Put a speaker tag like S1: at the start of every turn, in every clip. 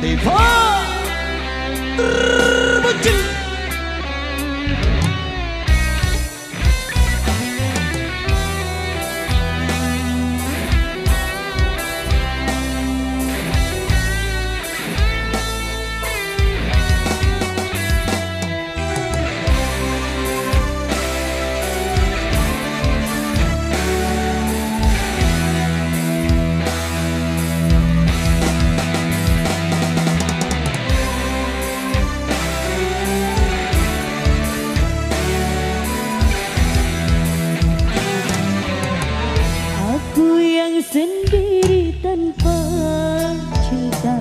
S1: 地方。Sendiri tanpa cinta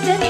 S1: Student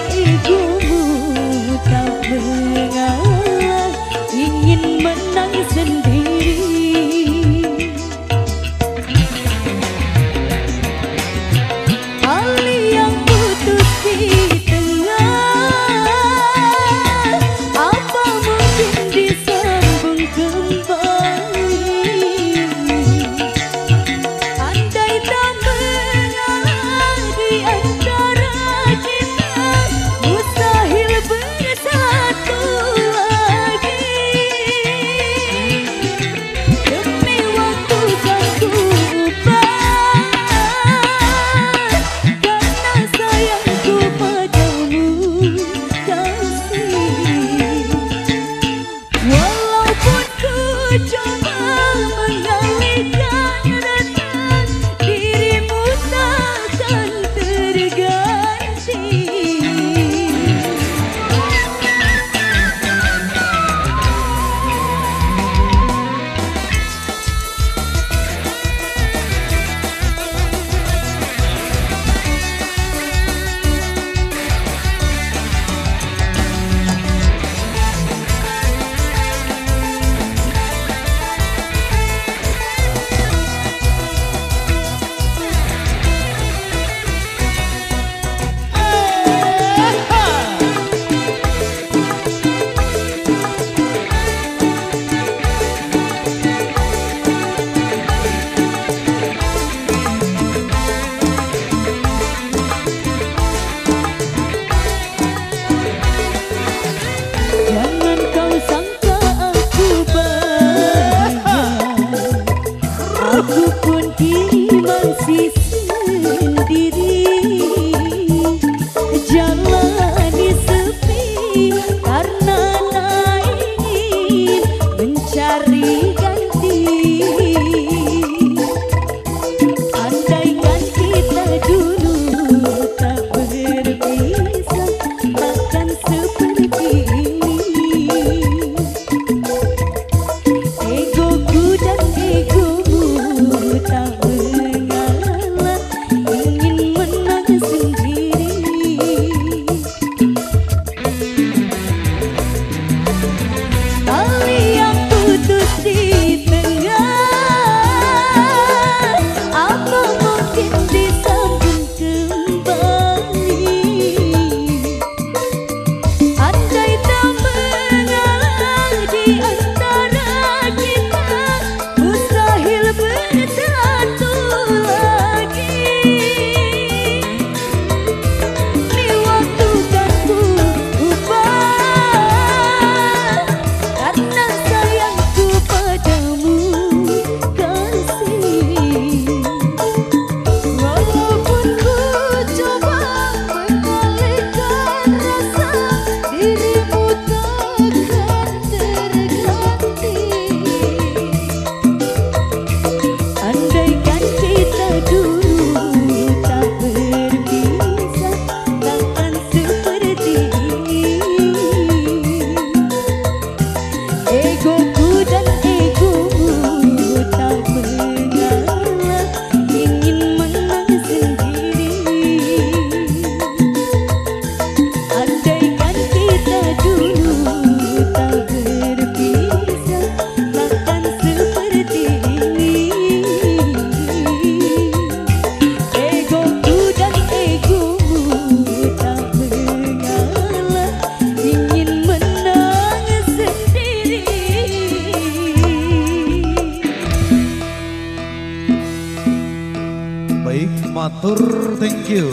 S2: Mahathir. Thank you.